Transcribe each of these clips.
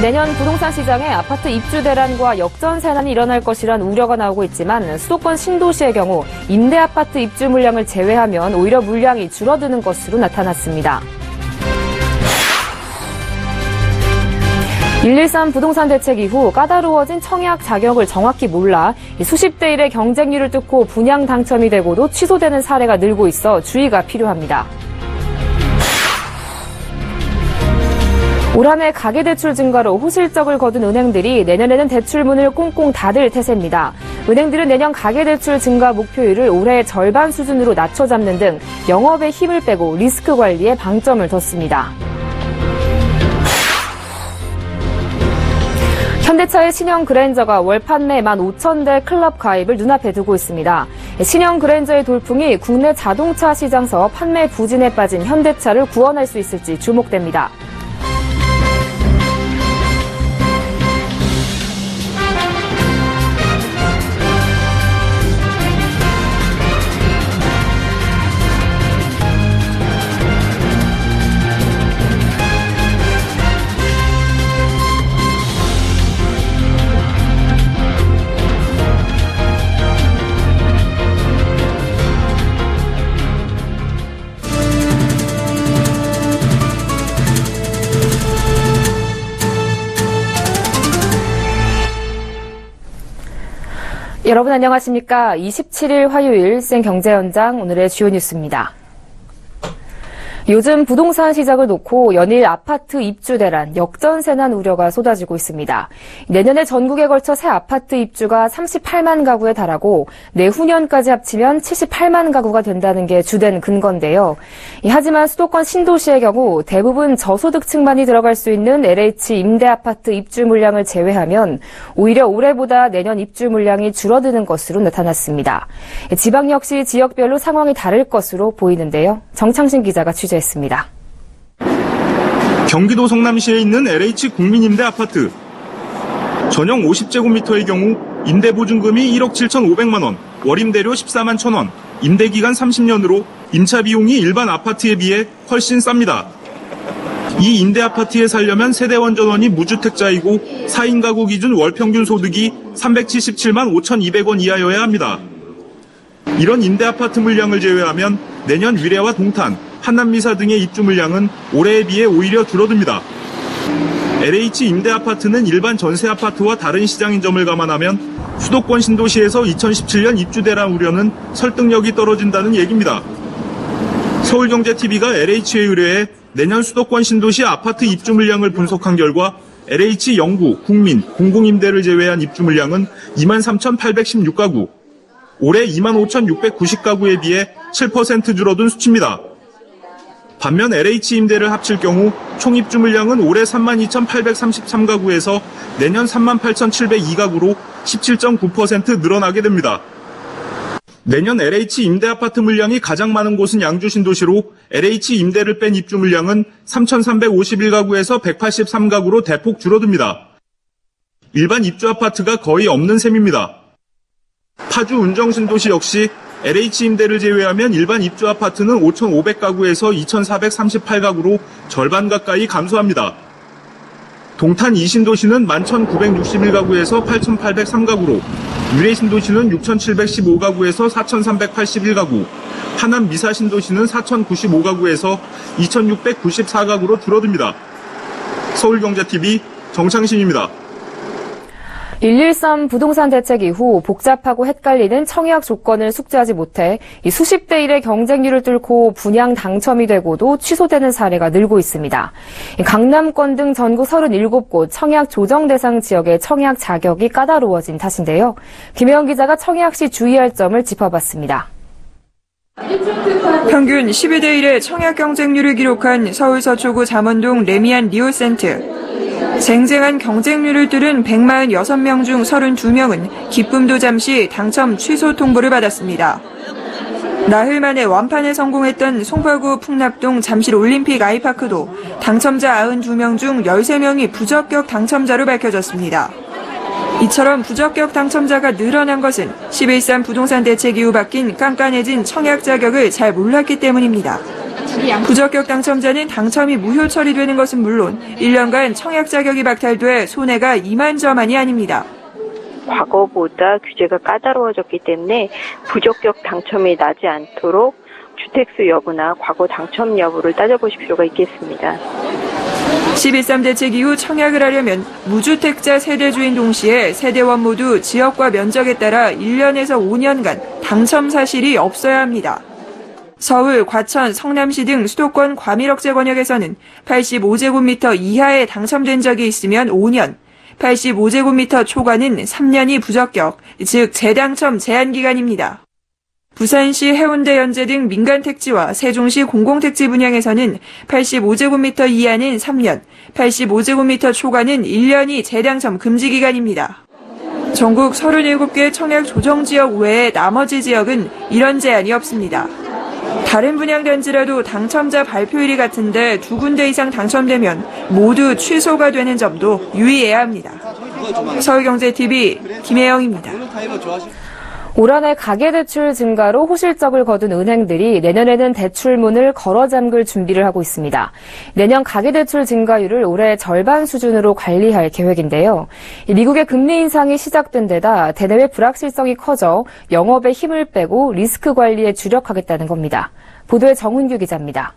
내년 부동산 시장에 아파트 입주 대란과 역전 세난이 일어날 것이란 우려가 나오고 있지만 수도권 신도시의 경우 임대 아파트 입주 물량을 제외하면 오히려 물량이 줄어드는 것으로 나타났습니다. 113 부동산 대책 이후 까다로워진 청약 자격을 정확히 몰라 수십 대 1의 경쟁률을 뚫고 분양 당첨이 되고도 취소되는 사례가 늘고 있어 주의가 필요합니다. 올 한해 가계대출 증가로 호실적을 거둔 은행들이 내년에는 대출문을 꽁꽁 닫을 태세입니다. 은행들은 내년 가계대출 증가 목표율을 올해 절반 수준으로 낮춰 잡는 등 영업에 힘을 빼고 리스크 관리에 방점을 뒀습니다. 현대차의 신형 그랜저가 월 판매 15,000대 클럽 가입을 눈앞에 두고 있습니다. 신형 그랜저의 돌풍이 국내 자동차 시장서 판매 부진에 빠진 현대차를 구원할 수 있을지 주목됩니다. 여러분 안녕하십니까. 27일 화요일 생경제 현장 오늘의 주요 뉴스입니다. 요즘 부동산 시작을 놓고 연일 아파트 입주 대란, 역전세난 우려가 쏟아지고 있습니다. 내년에 전국에 걸쳐 새 아파트 입주가 38만 가구에 달하고 내후년까지 합치면 78만 가구가 된다는 게 주된 근거인데요. 하지만 수도권 신도시의 경우 대부분 저소득층만이 들어갈 수 있는 LH 임대 아파트 입주 물량을 제외하면 오히려 올해보다 내년 입주 물량이 줄어드는 것으로 나타났습니다. 지방 역시 지역별로 상황이 다를 것으로 보이는데요. 정창신 기자가 취재 했습니다 경기도 성남시에 있는 LH 국민임대 아파트. 전용 50제곱미터의 경우 임대 보증금이 1억 7천5백만 원, 월임대료 14만 1천 원, 임대 기간 30년으로 임차 비용이 일반 아파트에 비해 훨씬 쌉니다. 이 임대 아파트에 살려면 세대 원 전원이 무주택자이고 4인 가구 기준 월 평균 소득이 377만 5,200원 이하여야 합니다. 이런 임대 아파트 물량을 제외하면 내년 위례와 동탄, 한남미사 등의 입주 물량은 올해에 비해 오히려 줄어듭니다. LH 임대 아파트는 일반 전세 아파트와 다른 시장인 점을 감안하면 수도권 신도시에서 2017년 입주 대란 우려는 설득력이 떨어진다는 얘기입니다. 서울경제TV가 LH에 의뢰해 내년 수도권 신도시 아파트 입주 물량을 분석한 결과 LH 영구, 국민, 공공임대를 제외한 입주 물량은 23,816가구, 올해 25,690가구에 비해 7% 줄어든 수치입니다. 반면 LH 임대를 합칠 경우 총 입주 물량은 올해 32,833가구에서 내년 38,702가구로 17.9% 늘어나게 됩니다. 내년 LH 임대 아파트 물량이 가장 많은 곳은 양주 신도시로 LH 임대를 뺀 입주 물량은 3,351가구에서 183가구로 대폭 줄어듭니다. 일반 입주 아파트가 거의 없는 셈입니다. 파주 운정 신도시 역시 LH 임대를 제외하면 일반 입주 아파트는 5,500가구에서 2,438가구로 절반 가까이 감소합니다. 동탄 이신도시는 11,961가구에서 8,803가구로, 유래 신도시는 6,715가구에서 4,381가구, 하남 미사 신도시는 4,095가구에서 2,694가구로 줄어듭니다. 서울경제TV 정창신입니다. 113 부동산 대책 이후 복잡하고 헷갈리는 청약 조건을 숙지하지 못해 수십 대 1의 경쟁률을 뚫고 분양 당첨이 되고도 취소되는 사례가 늘고 있습니다. 강남권 등 전국 37곳 청약 조정 대상 지역의 청약 자격이 까다로워진 탓인데요. 김혜영 기자가 청약 시 주의할 점을 짚어봤습니다. 평균 12대 1의 청약 경쟁률을 기록한 서울 서초구 잠원동 래미안 리오센트. 쟁쟁한 경쟁률을 뚫은 146명 중 32명은 기쁨도 잠시 당첨 취소 통보를 받았습니다. 나흘 만에 완판에 성공했던 송파구 풍납동 잠실 올림픽 아이파크도 당첨자 92명 중 13명이 부적격 당첨자로 밝혀졌습니다. 이처럼 부적격 당첨자가 늘어난 것은 11.3 부동산 대책 이후 바뀐 깐깐해진 청약 자격을 잘 몰랐기 때문입니다. 부적격 당첨자는 당첨이 무효 처리되는 것은 물론 1년간 청약 자격이 박탈돼 손해가 이만저만이 아닙니다. 과거보다 규제가 까다로워졌기 때문에 부적격 당첨이 나지 않도록 주택수 여부나 과거 당첨 여부를 따져보실 필요가 있겠습니다. 11.3 대책 이후 청약을 하려면 무주택자 세대주인 동시에 세대원 모두 지역과 면적에 따라 1년에서 5년간 당첨 사실이 없어야 합니다. 서울, 과천, 성남시 등 수도권 과밀억제 권역에서는 85제곱미터 이하에 당첨된 적이 있으면 5년, 85제곱미터 초과는 3년이 부적격, 즉 재당첨 제한 기간입니다. 부산시 해운대 연재 등 민간 택지와 세종시 공공택지 분양에서는 85제곱미터 이하는 3년, 85제곱미터 초과는 1년이 재당첨 금지 기간입니다. 전국 37개 청약 조정 지역 외에 나머지 지역은 이런 제한이 없습니다. 다른 분양단지라도 당첨자 발표일이 같은데 두 군데 이상 당첨되면 모두 취소가 되는 점도 유의해야 합니다. 서울경제TV 김혜영입니다. 올 한해 가계대출 증가로 호실적을 거둔 은행들이 내년에는 대출문을 걸어 잠글 준비를 하고 있습니다. 내년 가계대출 증가율을 올해 절반 수준으로 관리할 계획인데요. 미국의 금리 인상이 시작된 데다 대내외 불확실성이 커져 영업에 힘을 빼고 리스크 관리에 주력하겠다는 겁니다. 보도에 정훈규 기자입니다.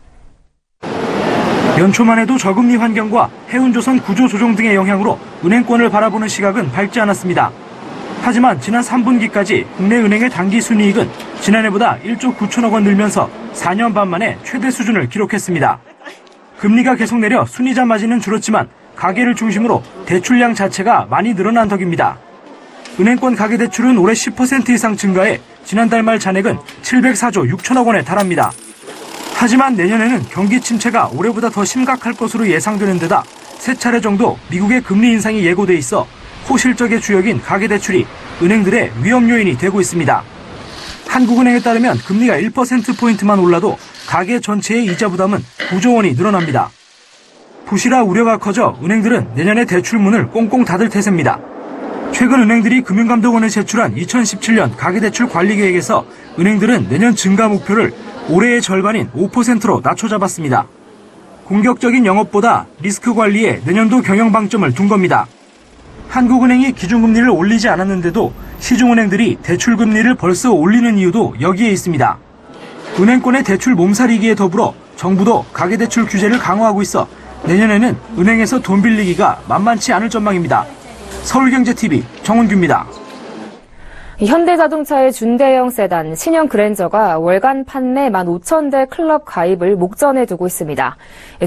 연초만 해도 저금리 환경과 해운조선 구조 조정 등의 영향으로 은행권을 바라보는 시각은 밝지 않았습니다. 하지만 지난 3분기까지 국내 은행의 단기 순이익은 지난해보다 1조 9천억 원 늘면서 4년 반 만에 최대 수준을 기록했습니다. 금리가 계속 내려 순이자 마진은 줄었지만 가계를 중심으로 대출량 자체가 많이 늘어난 덕입니다. 은행권 가계 대출은 올해 10% 이상 증가해 지난달 말 잔액은 704조 6천억 원에 달합니다. 하지만 내년에는 경기 침체가 올해보다 더 심각할 것으로 예상되는 데다 세 차례 정도 미국의 금리 인상이 예고돼 있어 호실적의 주역인 가계대출이 은행들의 위험 요인이 되고 있습니다. 한국은행에 따르면 금리가 1%포인트만 올라도 가계 전체의 이자 부담은 9조 원이 늘어납니다. 부실화 우려가 커져 은행들은 내년에 대출문을 꽁꽁 닫을 태세입니다. 최근 은행들이 금융감독원에 제출한 2017년 가계대출 관리 계획에서 은행들은 내년 증가 목표를 올해의 절반인 5%로 낮춰 잡았습니다. 공격적인 영업보다 리스크 관리에 내년도 경영 방점을 둔 겁니다. 한국은행이 기준금리를 올리지 않았는데도 시중은행들이 대출금리를 벌써 올리는 이유도 여기에 있습니다. 은행권의 대출 몸살이기에 더불어 정부도 가계대출 규제를 강화하고 있어 내년에는 은행에서 돈 빌리기가 만만치 않을 전망입니다. 서울경제TV 정은규입니다. 현대자동차의 준대형 세단 신형 그랜저가 월간 판매 15,000대 클럽 가입을 목전에 두고 있습니다.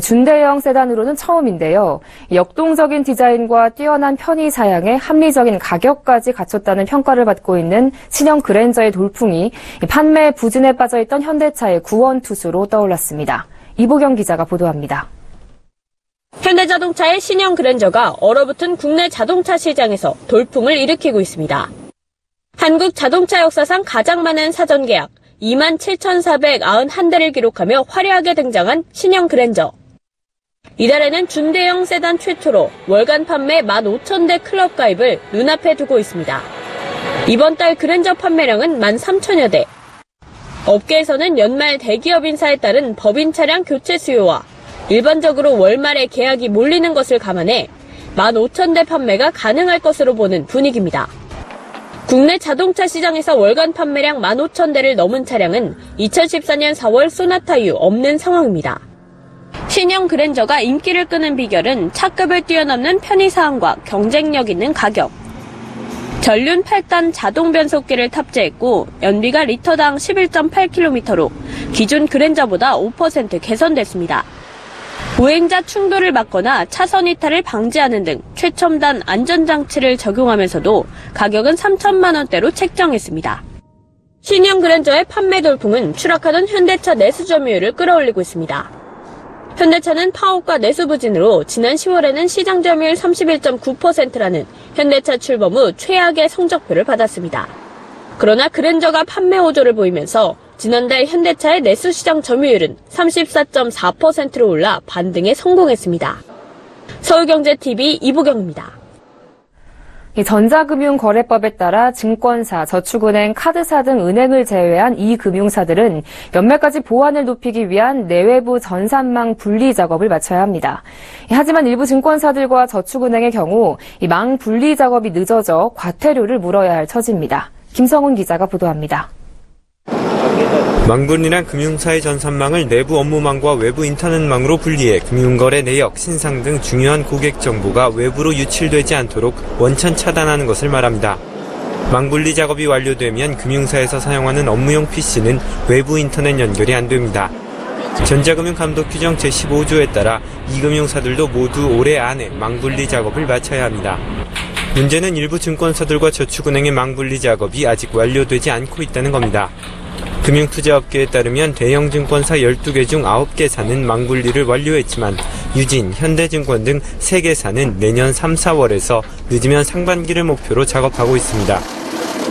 준대형 세단으로는 처음인데요. 역동적인 디자인과 뛰어난 편의 사양에 합리적인 가격까지 갖췄다는 평가를 받고 있는 신형 그랜저의 돌풍이 판매 부진에 빠져있던 현대차의 구원 투수로 떠올랐습니다. 이보경 기자가 보도합니다. 현대자동차의 신형 그랜저가 얼어붙은 국내 자동차 시장에서 돌풍을 일으키고 있습니다. 한국 자동차 역사상 가장 많은 사전 계약 27,491대를 기록하며 화려하게 등장한 신형 그랜저. 이달에는 준대형 세단 최초로 월간 판매 15,000대 클럽 가입을 눈앞에 두고 있습니다. 이번 달 그랜저 판매량은 13,000여 대. 업계에서는 연말 대기업 인사에 따른 법인 차량 교체 수요와 일반적으로 월말에 계약이 몰리는 것을 감안해 15,000대 판매가 가능할 것으로 보는 분위기입니다. 국내 자동차 시장에서 월간 판매량 15,000대를 넘은 차량은 2014년 4월 소나타유 없는 상황입니다. 신형 그랜저가 인기를 끄는 비결은 차급을 뛰어넘는 편의사항과 경쟁력 있는 가격. 전륜 8단 자동 변속기를 탑재했고 연비가 리터당 11.8km로 기존 그랜저보다 5% 개선됐습니다. 보행자 충돌을 막거나 차선 이탈을 방지하는 등 최첨단 안전장치를 적용하면서도 가격은 3천만 원대로 책정했습니다. 신형 그랜저의 판매 돌풍은 추락하던 현대차 내수 점유율을 끌어올리고 있습니다. 현대차는 파업과 내수 부진으로 지난 10월에는 시장 점유율 31.9%라는 현대차 출범 후 최악의 성적표를 받았습니다. 그러나 그랜저가 판매 호조를 보이면서 지난달 현대차의 내수 시장 점유율은 34.4%로 올라 반등에 성공했습니다. 서울경제TV 이보경입니다. 이 전자금융거래법에 따라 증권사, 저축은행, 카드사 등 은행을 제외한 이 금융사들은 연말까지 보안을 높이기 위한 내외부 전산망 분리 작업을 마쳐야 합니다. 하지만 일부 증권사들과 저축은행의 경우 이망 분리 작업이 늦어져 과태료를 물어야 할 처지입니다. 김성훈 기자가 보도합니다. 망분이란 금융사의 전산망을 내부 업무망과 외부 인터넷망으로 분리해 금융거래 내역, 신상 등 중요한 고객 정보가 외부로 유출되지 않도록 원천 차단하는 것을 말합니다. 망분리 작업이 완료되면 금융사에서 사용하는 업무용 PC는 외부 인터넷 연결이 안 됩니다. 전자금융 감독 규정 제15조에 따라 이 금융사들도 모두 올해 안에 망분리 작업을 마쳐야 합니다. 문제는 일부 증권사들과 저축은행의 망분리 작업이 아직 완료되지 않고 있다는 겁니다. 금융투자업계에 따르면 대형 증권사 12개 중 9개사는 망분리를 완료했지만 유진, 현대증권 등 3개사는 내년 3, 4월에서 늦으면 상반기를 목표로 작업하고 있습니다.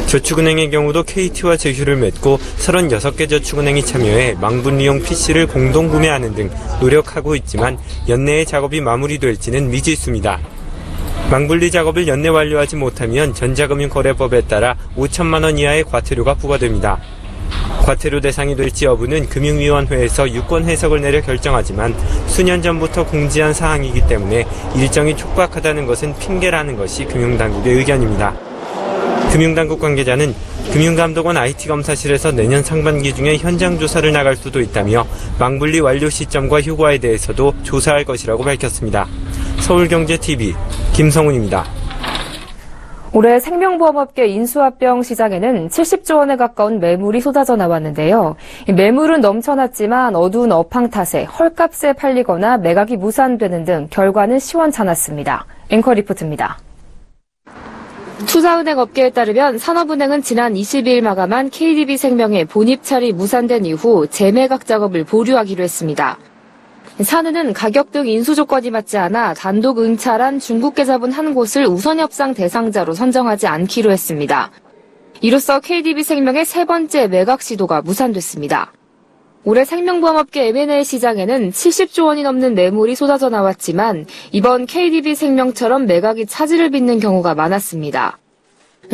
저축은행의 경우도 KT와 제휴를 맺고 36개 저축은행이 참여해 망분리용 PC를 공동 구매하는 등 노력하고 있지만 연내에 작업이 마무리될지는 미지수입니다. 망분리 작업을 연내 완료하지 못하면 전자금융거래법에 따라 5천만 원 이하의 과태료가 부과됩니다. 과태료 대상이 될지 여부는 금융위원회에서 유권 해석을 내려 결정하지만 수년 전부터 공지한 사항이기 때문에 일정이 촉박하다는 것은 핑계라는 것이 금융당국의 의견입니다. 금융당국 관계자는 금융감독원 IT검사실에서 내년 상반기 중에 현장 조사를 나갈 수도 있다며 망분리 완료 시점과 효과에 대해서도 조사할 것이라고 밝혔습니다. 서울경제TV 김성훈입니다. 올해 생명보험업계 인수합병 시장에는 70조 원에 가까운 매물이 쏟아져 나왔는데요. 매물은 넘쳐났지만 어두운 업황 탓에 헐값에 팔리거나 매각이 무산되는 등 결과는 시원찮았습니다. 앵커 리포트입니다. 투자은행 업계에 따르면 산업은행은 지난 22일 마감한 KDB생명의 본입 차리 무산된 이후 재매각 작업을 보류하기로 했습니다. 산은은 가격 등 인수 조건이 맞지 않아 단독 응찰한 중국계 자본 한 곳을 우선 협상 대상자로 선정하지 않기로 했습니다. 이로써 KDB생명의 세 번째 매각 시도가 무산됐습니다. 올해 생명보험업계 M&A 시장에는 70조 원이 넘는 매물이 쏟아져 나왔지만 이번 KDB생명처럼 매각이 차질을 빚는 경우가 많았습니다.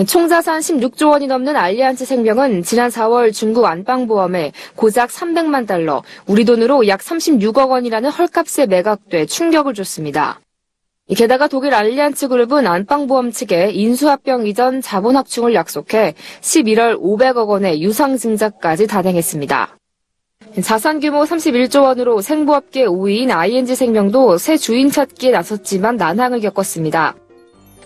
총자산 16조 원이 넘는 알리안츠 생명은 지난 4월 중국 안방보험에 고작 300만 달러, 우리 돈으로 약 36억 원이라는 헐값에 매각돼 충격을 줬습니다. 게다가 독일 알리안츠 그룹은 안방보험 측에 인수합병 이전 자본 확충을 약속해 11월 500억 원의 유상 증자까지 단행했습니다. 자산 규모 31조 원으로 생보업계 5위인 ING생명도 새 주인 찾기에 나섰지만 난항을 겪었습니다.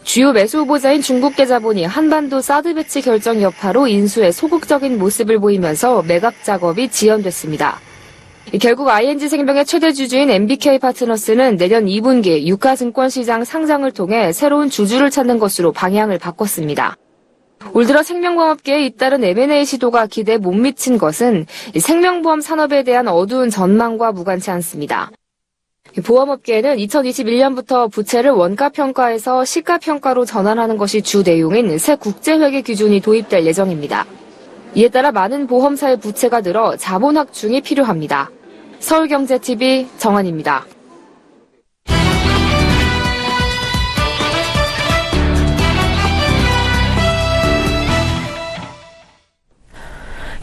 주요 매수 후보자인 중국계 자본이 한반도 사드 배치 결정 여파로 인수에 소극적인 모습을 보이면서 매각 작업이 지연됐습니다. 결국 ING생명의 최대 주주인 MBK 파트너스는 내년 2분기 유가증권 시장 상장을 통해 새로운 주주를 찾는 것으로 방향을 바꿨습니다. 올 들어 생명보험업계에 잇따른 M&A 시도가 기대에 못 미친 것은 생명보험 산업에 대한 어두운 전망과 무관치 않습니다. 보험업계에는 2021년부터 부채를 원가평가에서 시가평가로 전환하는 것이 주 내용인 새 국제회계 기준이 도입될 예정입니다. 이에 따라 많은 보험사의 부채가 늘어 자본 확충이 필요합니다. 서울경제TV 정한입니다.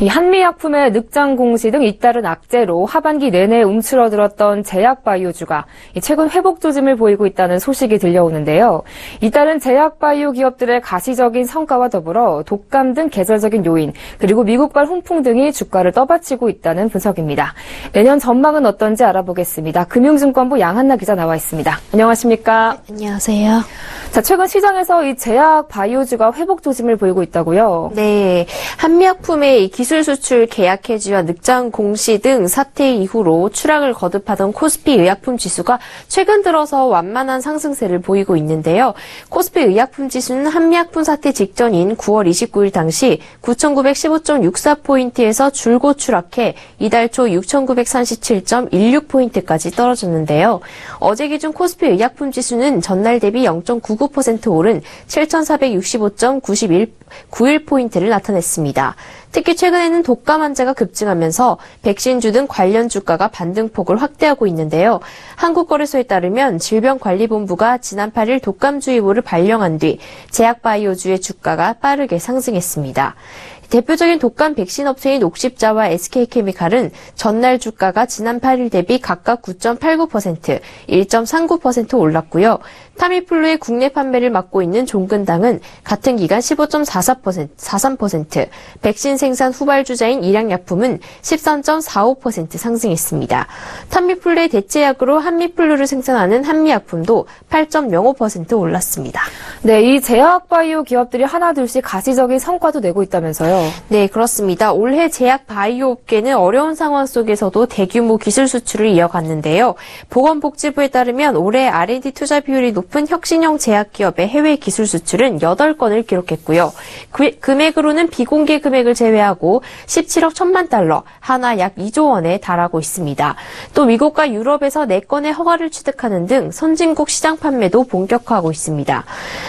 이 한미약품의 늑장 공시 등 잇따른 악재로 하반기 내내 움츠러들었던 제약바이오주가 최근 회복 조짐을 보이고 있다는 소식이 들려오는데요. 이따른 제약바이오 기업들의 가시적인 성과와 더불어 독감 등 계절적인 요인 그리고 미국발 훈풍 등이 주가를 떠받치고 있다는 분석입니다. 내년 전망은 어떤지 알아보겠습니다. 금융증권부 양한나 기자 나와 있습니다. 안녕하십니까? 네, 안녕하세요. 자, 최근 시장에서 이 제약 바이오주가 회복 조짐을 보이고 있다고요? 네, 한미약품의 기술 수출 계약 해지와 늑장 공시 등 사태 이후로 추락을 거듭하던 코스피 의약품 지수가 최근 들어서 완만한 상승세를 보이고 있는데요. 코스피 의약품 지수는 한미약품 사태 직전인 9월 29일 당시 9,915.64포인트에서 줄곧 추락해 이달 초 6,937.16포인트까지 떨어졌는데요. 어제 기준 코스피 의약품 지수는 전날 대비 0.99% 오른 7,465.91포인트를 나타냈습니다. 특히 최근에는 독감 환자가 급증하면서 백신주 등 관련 주가가 반등폭을 확대하고 있는데요. 한국거래소에 따르면 질병관리본부가 지난 8일 독감주의보를 발령한 뒤 제약바이오주의 주가가 빠르게 상승했습니다. 대표적인 독감 백신 업체인 옥십자와 SK케미칼은 전날 주가가 지난 8일 대비 각각 9.89%, 1.39% 올랐고요. 타미플루의 국내 판매를 맡고 있는 종근당은 같은 기간 15.44%, 43%, 백신 생산 후발주자인 일양약품은 13.45% 상승했습니다. 타미플루의 대체약으로 한미플루를 생산하는 한미약품도 8.05% 올랐습니다. 네, 이 제약바이오 기업들이 하나둘씩 가시적인 성과도 내고 있다면서요. 네, 그렇습니다. 올해 제약 바이오 업계는 어려운 상황 속에서도 대규모 기술 수출을 이어갔는데요. 보건복지부에 따르면 올해 R&D 투자 비율이 높은 혁신형 제약 기업의 해외 기술 수출은 8건을 기록했고요. 그, 금액으로는 비공개 금액을 제외하고 17억 1천만 달러, 하나 약 2조 원에 달하고 있습니다. 또 미국과 유럽에서 4건의 허가를 취득하는 등 선진국 시장 판매도 본격화하고 있습니다.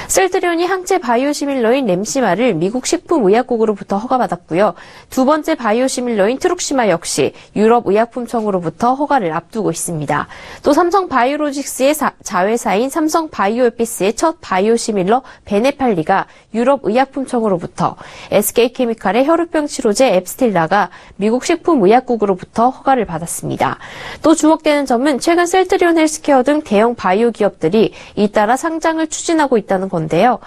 셀트리온이 항체 바이오 시밀러인 램시마를 미국 식품의약국으로부터 허가받았고요. 두 번째 바이오시밀러인 트룩시마 역시 유럽의약품청으로부터 허가를 앞두고 있습니다. 또 삼성 바이오로직스의 자회사인 삼성 바이오에피스의 첫 바이오시밀러 베네팔리가 유럽의약품청으로부터 SK케미칼의 혈우병 치료제 앱스틸라가 미국 식품의약국으로부터 허가를 받았습니다. 또 주목되는 점은 최근 셀트리온 헬스케어 등 대형 바이오 기업들이 잇따라 상장을 추진하고 있다는 건데요.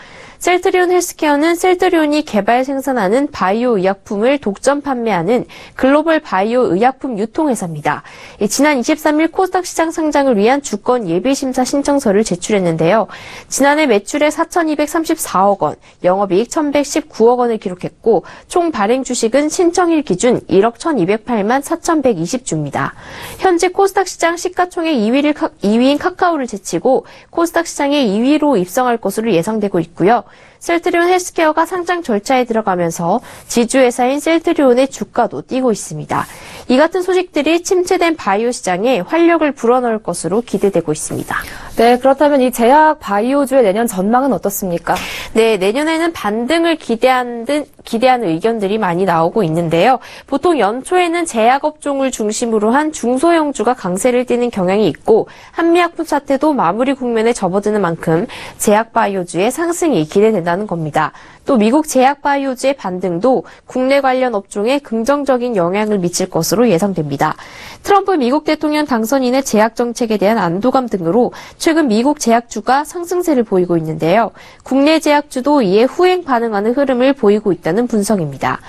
셀트리온 헬스케어는 셀트리온이 개발 생산하는 바이오 의약품을 독점 판매하는 글로벌 바이오 의약품 유통회사입니다. 지난 23일 코스닥 시장 상장을 위한 주권 예비심사 신청서를 제출했는데요. 지난해 매출액 4,234억 원, 영업이익 1,119억 원을 기록했고 총 발행 주식은 신청일 기준 1억 1,208만 4,120주입니다. 현재 코스닥 시장 시가총액 2위를, 2위인 카카오를 제치고 코스닥 시장에 2위로 입성할 것으로 예상되고 있고요. 셀트리온 헬스케어가 상장 절차에 들어가면서 지주회사인 셀트리온의 주가도 뛰고 있습니다. 이 같은 소식들이 침체된 바이오 시장에 활력을 불어넣을 것으로 기대되고 있습니다. 네, 그렇다면 이 제약 바이오주의 내년 전망은 어떻습니까? 네, 내년에는 반등을 기대하는, 기대하는 의견들이 많이 나오고 있는데요. 보통 연초에는 제약업종을 중심으로 한 중소형주가 강세를 띠는 경향이 있고 한미약품 사태도 마무리 국면에 접어드는 만큼 제약 바이오주의 상승이 기대된다 는 겁니다. 또 미국 제약 바이오주의 반등도 국내 관련 업종에 긍정적인 영향을 미칠 것으로 예상됩니다. 트럼프 미국 대통령 당선인의 제약 정책에 대한 안도감 등으로 최근 미국 제약주가 상승세를 보이고 있는데요. 국내 제약주도 이에 후행 반응하는 흐름을 보이고 있다는 분석입니다.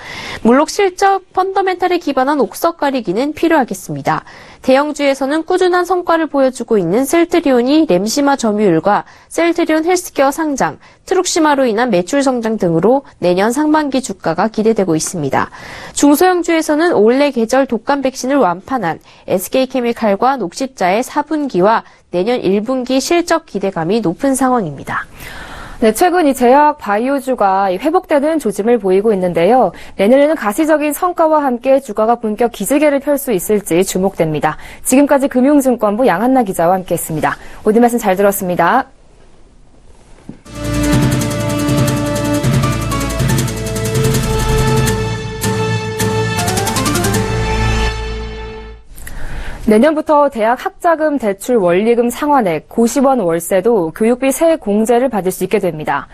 물론 실적 펀더멘탈에 기반한 옥석 가리기는 필요하겠습니다. 대형주에서는 꾸준한 성과를 보여주고 있는 셀트리온이 램시마 점유율과 셀트리온 헬스케어 상장, 트룩시마로 인한 매출 성장 등 으로 내년 상반기 주가가 기대되고 있습니다. 중소형주에서는 올해 계절 독감 백신을 완판한 SK케미칼과 녹십자의 4분기와 내년 1분기 실적 기대감이 높은 상황입니다. 네, 최근 이 제약 바이오주가 회복되는 조짐을 보이고 있는데요. 내년에는 가시적인 성과와 함께 주가가 본격 기지개를 펼 수 있을지 주목됩니다. 지금까지 금융증권부 양한나 기자와 함께했습니다. 오늘 말씀 잘 들었습니다. 내년부터 대학 학자금 대출 원리금 상환액, 고시원 월세도 교육비 세액 공제를 받을 수 있게 됩니다.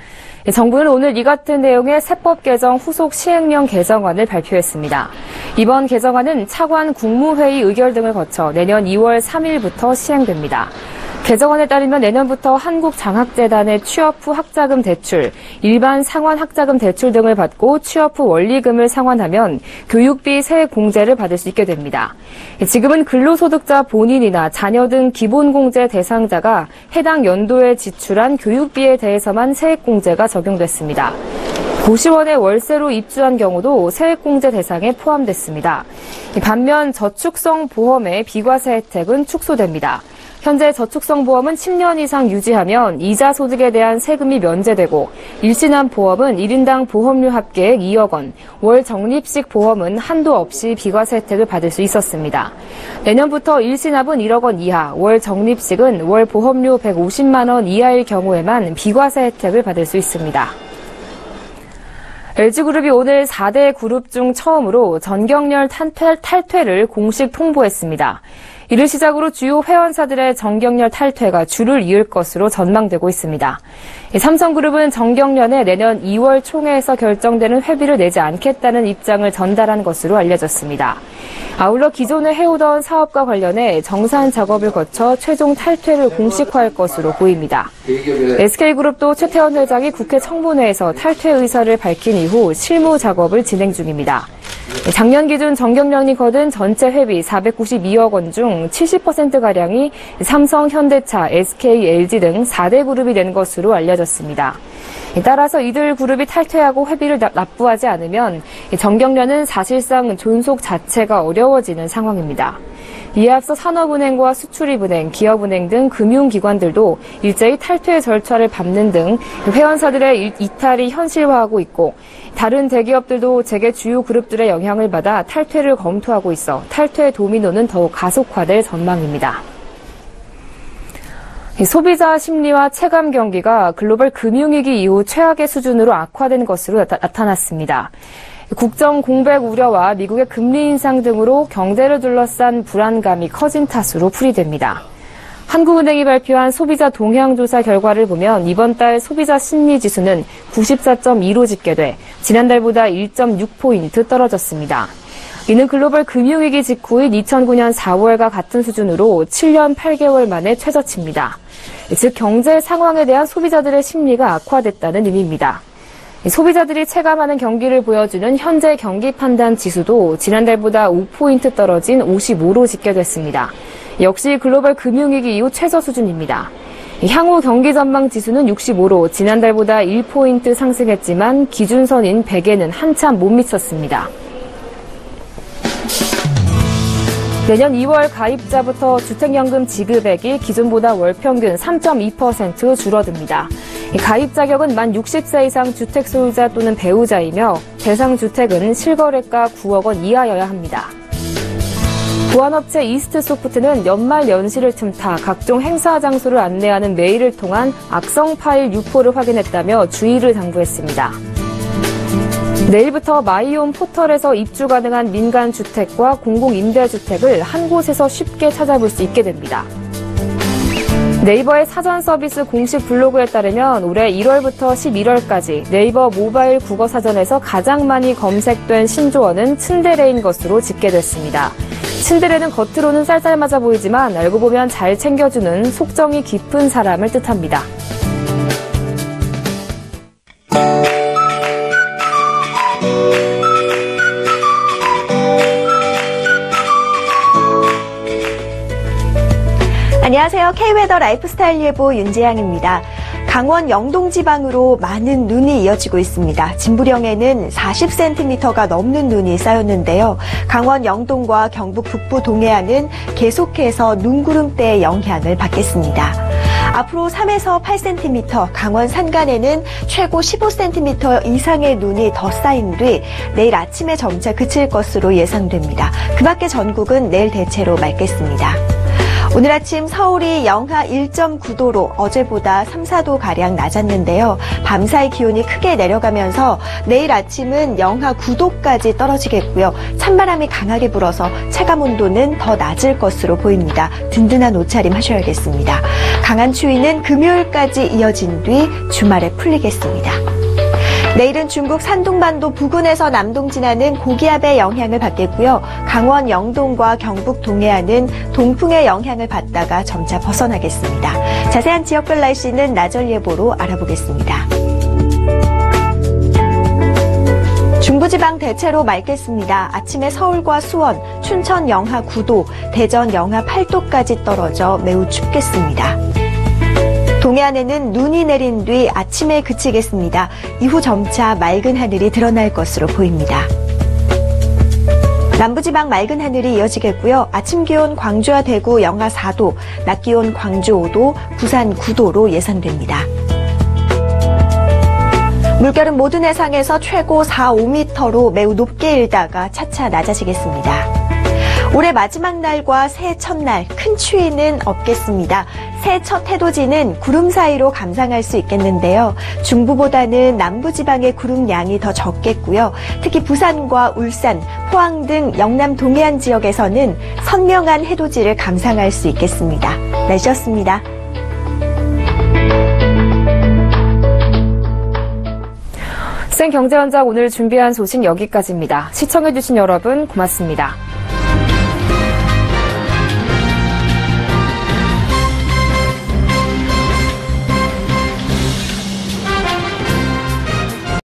정부는 오늘 이 같은 내용의 세법 개정 후속 시행령 개정안을 발표했습니다. 이번 개정안은 차관 국무회의 의결 등을 거쳐 내년 2월 3일부터 시행됩니다. 개정안에 따르면 내년부터 한국장학재단의 취업 후 학자금 대출, 일반 상환 학자금 대출 등을 받고 취업 후 원리금을 상환하면 교육비 세액 공제를 받을 수 있게 됩니다. 지금은 근로소득자 본인이나 자녀 등 기본공제 대상자가 해당 연도에 지출한 교육비에 대해서만 세액 공제가 적용됐습니다. 고시원에 월세로 입주한 경우도 세액공제 대상에 포함됐습니다. 반면 저축성 보험의 비과세 혜택은 축소됩니다. 현재 저축성 보험은 10년 이상 유지하면 이자 소득에 대한 세금이 면제되고 일신한 보험은 1인당 보험료 합계액 2억 원, 월 적립식 보험은 한도 없이 비과세 혜택을 받을 수 있었습니다. 내년부터 일신합은 1억 원 이하, 월 적립식은 월 보험료 150만 원 이하일 경우에만 비과세 혜택을 받을 수 있습니다. LG그룹이 오늘 4대 그룹 중 처음으로 전경련 탈퇴, 탈퇴를 공식 통보했습니다. 이를 시작으로 주요 회원사들의 정경련 탈퇴가 줄을 이을 것으로 전망되고 있습니다. 삼성그룹은 정경련에 내년 2월 총회에서 결정되는 회비를 내지 않겠다는 입장을 전달한 것으로 알려졌습니다. 아울러 기존에 해오던 사업과 관련해 정산 작업을 거쳐 최종 탈퇴를 공식화할 것으로 보입니다. SK그룹도 최태원 회장이 국회 청문회에서 탈퇴 의사를 밝힌 이후 실무 작업을 진행 중입니다. 작년 기준 정경련이 거둔 전체 회비 492억 원 중 70%가량이 삼성, 현대차, SK, LG 등 4대 그룹이 낸 것으로 알려졌습니다. 따라서 이들 그룹이 탈퇴하고 회비를 납부하지 않으면 정경련은 사실상 존속 자체가 어려워지는 상황입니다. 이에 앞서 산업은행과 수출입은행, 기업은행 등 금융기관들도 일제히 탈퇴 절차를 밟는 등 회원사들의 이탈이 현실화하고 있고 다른 대기업들도 재계 주요 그룹들의 영향을 받아 탈퇴를 검토하고 있어 탈퇴 도미노는 더욱 가속화될 전망입니다. 소비자 심리와 체감 경기가 글로벌 금융위기 이후 최악의 수준으로 악화된 것으로 나타났습니다. 국정 공백 우려와 미국의 금리 인상 등으로 경제를 둘러싼 불안감이 커진 탓으로 풀이됩니다. 한국은행이 발표한 소비자 동향조사 결과를 보면 이번 달 소비자 심리 지수는 94.2로 집계돼 지난달보다 1.6포인트 떨어졌습니다. 이는 글로벌 금융위기 직후인 2009년 4월과 같은 수준으로 7년 8개월 만에 최저치입니다. 즉 경제 상황에 대한 소비자들의 심리가 악화됐다는 의미입니다. 소비자들이 체감하는 경기를 보여주는 현재 경기 판단 지수도 지난달보다 5포인트 떨어진 55로 집계됐습니다. 역시 글로벌 금융위기 이후 최저 수준입니다. 향후 경기 전망 지수는 65로 지난달보다 1포인트 상승했지만 기준선인 100에는 한참 못 미쳤습니다. 내년 2월 가입자부터 주택연금 지급액이 기존보다 월 평균 3.2% 줄어듭니다. 가입 자격은 만 60세 이상 주택 소유자 또는 배우자이며 대상 주택은 실거래가 9억 원 이하여야 합니다. 보안업체 이스트소프트는 연말 연시를 틈타 각종 행사 장소를 안내하는 메일을 통한 악성 파일 유포를 확인했다며 주의를 당부했습니다. 내일부터 마이홈 포털에서 입주 가능한 민간 주택과 공공 임대 주택을 한 곳에서 쉽게 찾아볼 수 있게 됩니다. 네이버의 사전 서비스 공식 블로그에 따르면 올해 1월부터 11월까지 네이버 모바일 국어 사전에서 가장 많이 검색된 신조어는 츤데레인 것으로 집계됐습니다. 츤데레는 겉으로는 쌀쌀맞아 보이지만 알고 보면 잘 챙겨주는 속정이 깊은 사람을 뜻합니다. 안녕하세요. K웨더 라이프스타일 예보 윤재양입니다. 강원 영동 지방으로 많은 눈이 이어지고 있습니다. 진부령에는 40cm가 넘는 눈이 쌓였는데요. 강원 영동과 경북 북부 동해안은 계속해서 눈구름대의 영향을 받겠습니다. 앞으로 3에서 8cm, 강원 산간에는 최고 15cm 이상의 눈이 더 쌓인 뒤 내일 아침에 점차 그칠 것으로 예상됩니다. 그 밖에 전국은 내일 대체로 맑겠습니다. 오늘 아침 서울이 영하 1.9도로 어제보다 3, 4도 가량 낮았는데요. 밤사이 기온이 크게 내려가면서 내일 아침은 영하 9도까지 떨어지겠고요. 찬바람이 강하게 불어서 체감 온도는 더 낮을 것으로 보입니다. 든든한 옷차림 하셔야겠습니다. 강한 추위는 금요일까지 이어진 뒤 주말에 풀리겠습니다. 내일은 중국 산둥반도 부근에서 남동 지나는 고기압의 영향을 받겠고요. 강원 영동과 경북 동해안은 동풍의 영향을 받다가 점차 벗어나겠습니다. 자세한 지역별 날씨는 나절 예보로 알아보겠습니다. 중부지방 대체로 맑겠습니다. 아침에 서울과 수원, 춘천 영하 9도, 대전 영하 8도까지 떨어져 매우 춥겠습니다. 동해안에는 눈이 내린 뒤 아침에 그치겠습니다. 이후 점차 맑은 하늘이 드러날 것으로 보입니다. 남부지방 맑은 하늘이 이어지겠고요. 아침 기온 광주와 대구 영하 4도, 낮 기온 광주 5도, 부산 9도로 예상됩니다. 물결은 모든 해상에서 최고 4, 5m로 매우 높게 일다가 차차 낮아지겠습니다. 올해 마지막 날과 새해 첫날 큰 추위는 없겠습니다. 새해 첫 해돋이는 구름 사이로 감상할 수 있겠는데요. 중부보다는 남부 지방의 구름 양이 더 적겠고요. 특히 부산과 울산, 포항 등 영남 동해안 지역에서는 선명한 해돋이를 감상할 수 있겠습니다. 날씨였습니다. 생 경제원장 오늘 준비한 소식 여기까지입니다. 시청해주신 여러분 고맙습니다.